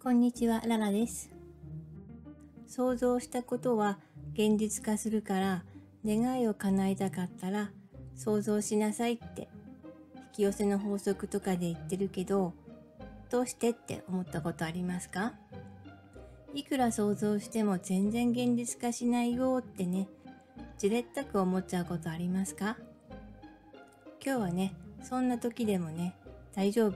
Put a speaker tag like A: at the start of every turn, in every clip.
A: こんにちは、ララです。想像したことは現実化するから、願いを叶えたかったら想像しなさいって引き寄せの法則とかで言ってるけど、どうしてって思ったことありますか？いくら想像しても全然現実化しないよってね、じれったく思っちゃうことありますか？今日はね、そんな時でもね、大丈夫。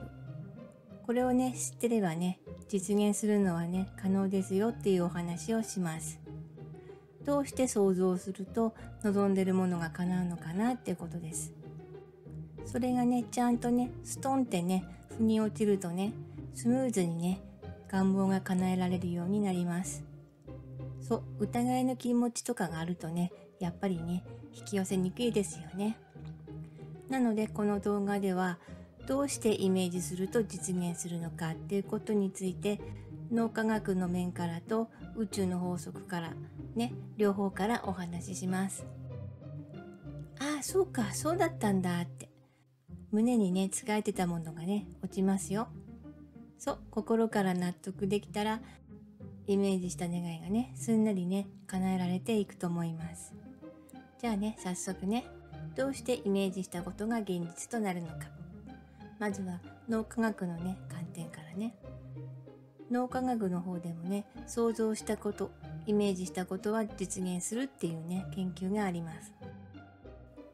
A: これをね、知ってればね、実現するのはね、可能ですよっていうお話をします。どうして想像すると望んでるものが叶うのかなっていうことです。それがね、ちゃんとね、ストンってね、腑に落ちるとね、スムーズにね、願望が叶えられるようになります。そう、疑いの気持ちとかがあるとね、やっぱりね、引き寄せにくいですよね。なので、この動画では、どうしてイメージすると実現するのかっていうことについて、脳科学の面からと宇宙の法則から、ね、両方からお話しします。ああ、そうか、そうだったんだって。胸にね、使えてたものがね、落ちますよ。そう、心から納得できたら、イメージした願いがね、すんなりね、叶えられていくと思います。じゃあね、早速ね、どうしてイメージしたことが現実となるのか。まずは脳科学のね、観点からね。脳科学の方でもね、想像したこと、イメージしたことは実現するっていうね、研究があります。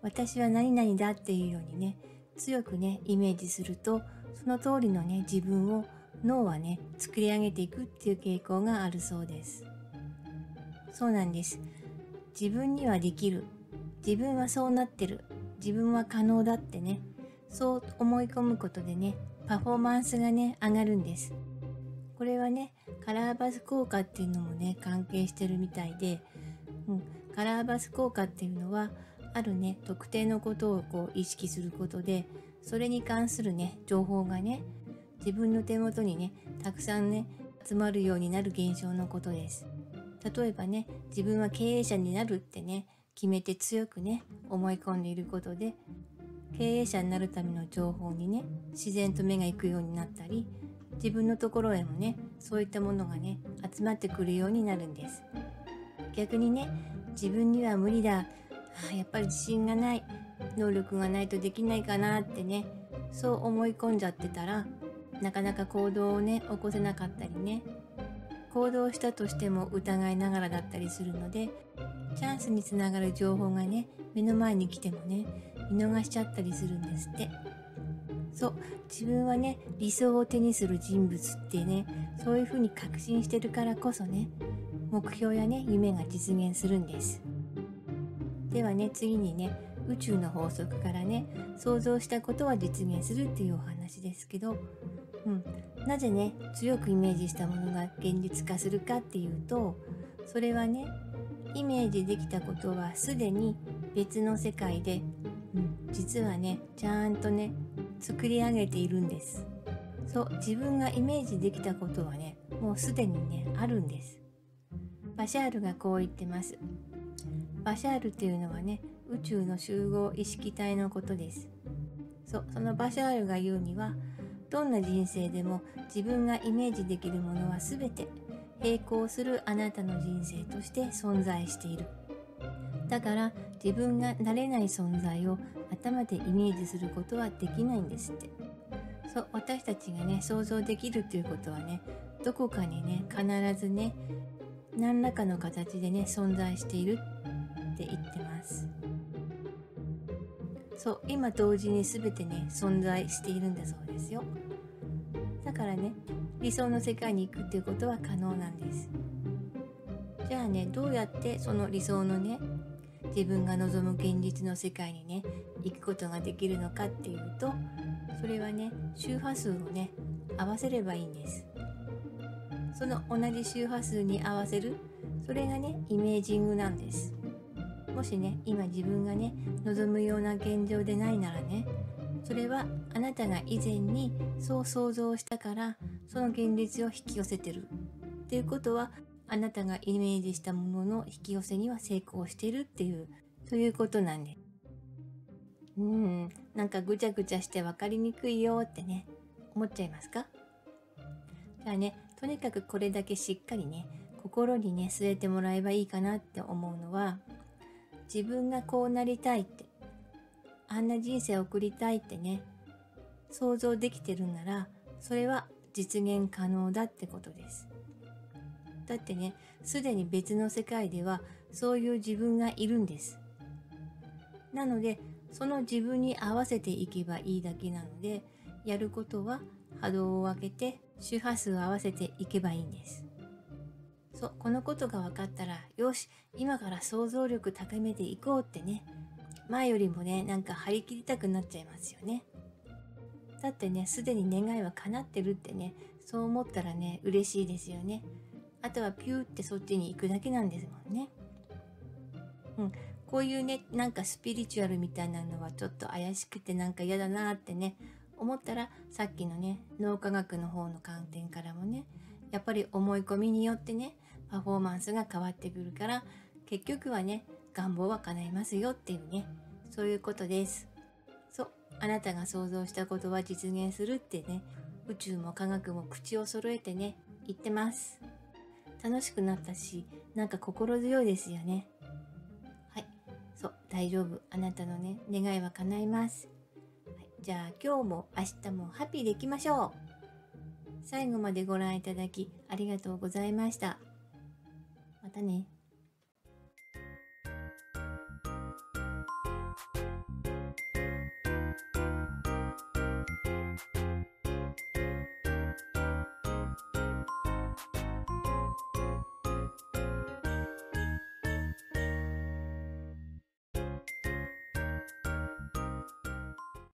A: 私は何々だっていうようにね、強くね、イメージすると、その通りのね、自分を脳はね、作り上げていくっていう傾向があるそうです。そうなんです。自分にはできる。自分はそうなってる。自分は可能だってね、そう思い込むことでね、パフォーマンスがね、上がるんです。これはね、カラーバス効果っていうのもね、関係してるみたいで、うん、カラーバス効果っていうのは、あるね、特定のことをこう意識することで、それに関するね、情報がね、自分の手元にね、たくさんね、集まるようになる現象のことです。例えばね、自分は経営者になるってね、決めて強くね、思い込んでいることで、経営者になるための情報にね、自然と目が行くようになったり、自分のところへもね、そういったものがね、集まってくるようになるんです。逆にね、自分には無理だ、やっぱり自信がない、能力がないとできないかなってね、そう思い込んじゃってたら、なかなか行動をね、起こせなかったりね、行動したとしても疑いながらだったりするので、チャンスにつながる情報がね、目の前に来てもね、見逃しちゃったりするんですって。そう、自分はね、理想を手にする人物ってね、そういうふうに確信してるからこそね、目標やね、夢が実現するんです。ではね、次にね、宇宙の法則からね、想像したことは実現するっていうお話ですけど、うん、なぜね、強くイメージしたものが現実化するかっていうと、それはね、イメージできたことはすでに別の世界で、うん、実はね、ちゃんとね、作り上げているんです。そう、自分がイメージできたことはね、もうすでにね、あるんです。バシャールがこう言ってます。バシャールっていうのはね、宇宙の集合意識体のことです。そう、そのバシャールが言うには、どんな人生でも自分がイメージできるものは全て並行するあなたの人生として存在している。だから自分が慣れない存在を頭でイメージすることはできないんですって。そう、私たちがね、想像できるということはね、どこかにね、必ずね、何らかの形でね、存在しているって言ってます。そう、今同時に全てね、存在しているんだそうですよ。だからね、理想の世界に行くっていうことは可能なんです。じゃあね、どうやってその理想のね、自分が望む現実の世界にね、行くことができるのかっていうと、それはね、周波数をね、合わせればいいんです。その同じ周波数に合わせる、それがね、イメージングなんです。もしね、今自分がね、望むような現状でないならね、それはあなたが以前にそう想像したから、その現実を引き寄せてる。っていうことは、あなたがイメージしたものの引き寄せには成功してるっていう、そういうことなんです。うん、なんかぐちゃぐちゃして分かりにくいよってね、思っちゃいますか？じゃあね、とにかくこれだけしっかりね心にね据えてもらえばいいかなって思うのは自分がこうなりたいってあんな人生を送りたいってね想像できてるならそれは実現可能だってことです。だってねすでに別の世界ではそういう自分がいるんです。なのでその自分に合わせていけばいいだけなのでやることは波動を分けて周波数を合わせていけばいいんです。そうこのことが分かったらよし今から想像力高めていこうってね前よりもねなんか張り切りたくなっちゃいますよね。だってねすでに願いは叶ってるってねそう思ったらね嬉しいですよね。あとはピューってそっちに行くだけなんですもんね。うん。こういうねなんかスピリチュアルみたいなのはちょっと怪しくてなんか嫌だなってね思ったらさっきのね脳科学の方の観点からもねやっぱり思い込みによってねパフォーマンスが変わってくるから結局はね願望は叶いますよっていうねそういうことです。そう。あなたが想像したことは実現するってね宇宙も科学も口を揃えてね言ってます。楽しくなったしなんか心強いですよね。はい。そう大丈夫。あなたのね願いは叶います。はい。じゃあ今日も明日もハッピーでいきましょう。最後までご覧いただきありがとうございました。またね。